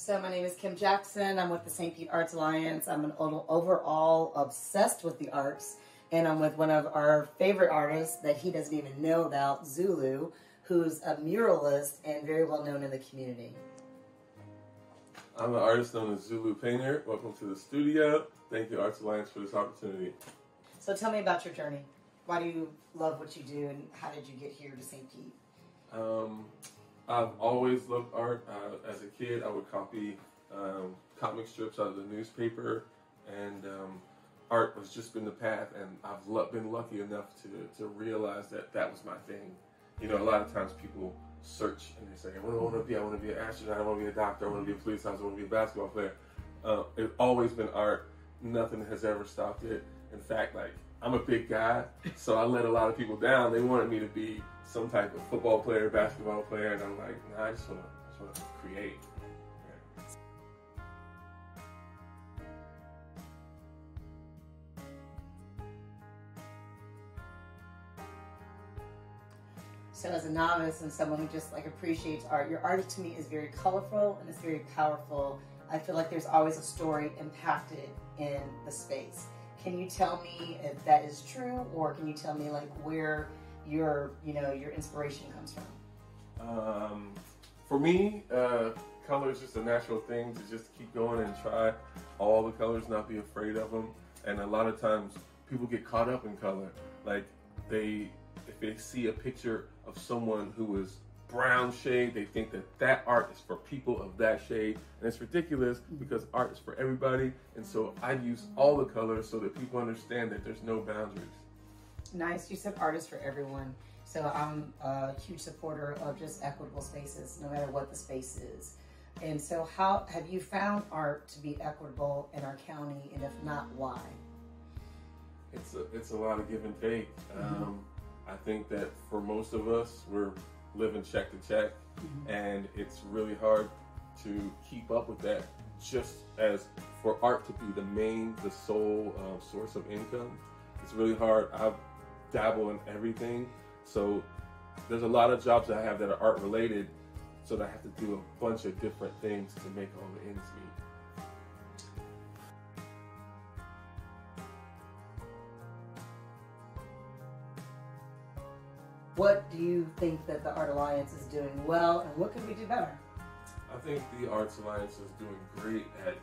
So my name is Kim Jackson. I'm with the St. Pete Arts Alliance. I'm an overall obsessed with the arts, and I'm with one of our favorite artists that he doesn't even know about, Zulu, who's a muralist and very well known in the community. I'm an artist known as Zulu Painter. Welcome to the studio. Thank you, Arts Alliance, for this opportunity. So tell me about your journey. Why do you love what you do, and how did you get here to St. Pete? Um, I've always loved art. Uh, as a kid, I would copy um, comic strips out of the newspaper, and um, art has just been the path. And I've been lucky enough to, to realize that that was my thing. You know, a lot of times people search and they say, "What do I want to be? I want to be an astronaut. I want to be a doctor. I want to be a police officer. I want to be a basketball player." Uh, it's always been art. Nothing has ever stopped it. In fact, like I'm a big guy, so I let a lot of people down. They wanted me to be some type of football player, basketball player, and I'm like, nah, I just want to, create. So as a novice and someone who just like appreciates art, your art to me is very colorful and it's very powerful. I feel like there's always a story impacted in the space. Can you tell me if that is true or can you tell me like where your, you know, your inspiration comes from? Um, for me, uh, color is just a natural thing to just keep going and try all the colors, not be afraid of them. And a lot of times people get caught up in color. Like they, if they see a picture of someone who is brown shade, they think that that art is for people of that shade. And it's ridiculous because art is for everybody. And so I use all the colors so that people understand that there's no boundaries. Nice. You said art is for everyone. So I'm a huge supporter of just equitable spaces, no matter what the space is. And so how have you found art to be equitable in our county? And if not, why? It's a, it's a lot of give and take. Mm-hmm. Um, I think that for most of us, we're living check to check, mm-hmm. and it's really hard to keep up with that. Just as for art to be the main, the sole uh, source of income, it's really hard. I've dabbled in everything, so there's a lot of jobs that I have that are art related, so that I have to do a bunch of different things to make all the ends meet. What do you think that the Art Alliance is doing well, and what can we do better? I think the Arts Alliance is doing great at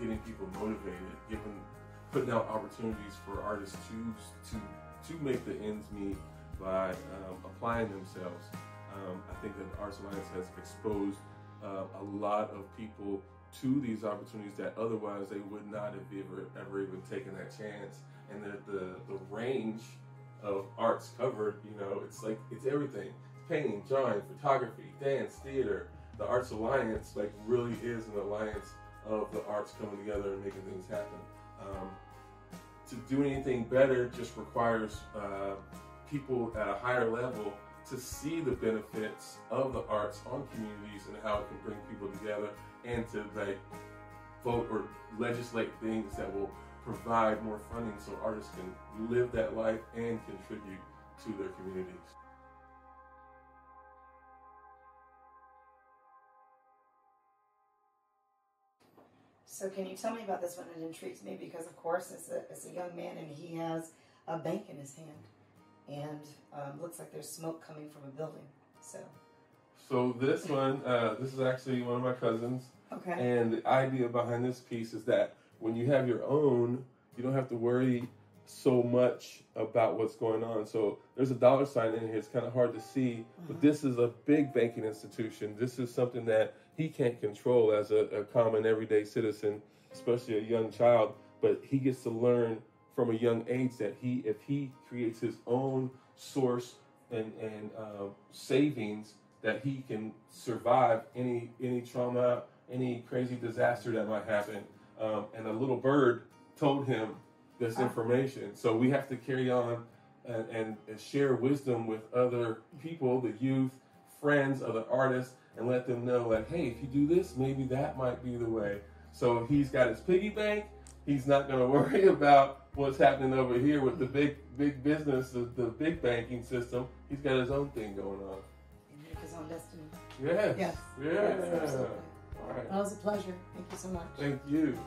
getting people motivated, giving, putting out opportunities for artists to to to make the ends meet by um, applying themselves. Um, I think that the Arts Alliance has exposed uh, a lot of people to these opportunities that otherwise they would not have ever ever even taken that chance, and that the, the range of arts covered. You know, it's like it's everything: painting, drawing, photography, dance, theater. The Arts Alliance like really is an alliance of the arts coming together and making things happen. Um, to do anything better just requires uh, people at a higher level to see the benefits of the arts on communities and how it can bring people together and to like vote or legislate things that will provide more funding so artists can live that life and contribute to their communities. So can you tell me about this one? It intrigues me because, of course, it's a, it's a young man and he has a bank in his hand. And um, looks like there's smoke coming from a building. So. So this one, uh, this is actually one of my cousins. Okay. And the idea behind this piece is that when you have your own, you don't have to worry so much about what's going on. So there's a dollar sign in here. It's kind of hard to see, but mm-hmm. this is a big banking institution. This is something that he can't control as a, a common everyday citizen, especially a young child. But he gets to learn from a young age that he, if he creates his own source and and uh, savings, that he can survive any any trauma, any crazy disaster that might happen um, and a little bird told him this ah. information. So we have to carry on and, and, and, share wisdom with other people, the youth, friends, other artists, and let them know that, hey, if you do this, maybe that might be the way. So he's got his piggy bank. He's not going to worry about what's happening over here with the big big business, the, the big banking system. He's got his own thing going on. His own destiny. Yes. Yes. Yeah. Yes, All right. Well, it was a pleasure. Thank you so much. Thank you.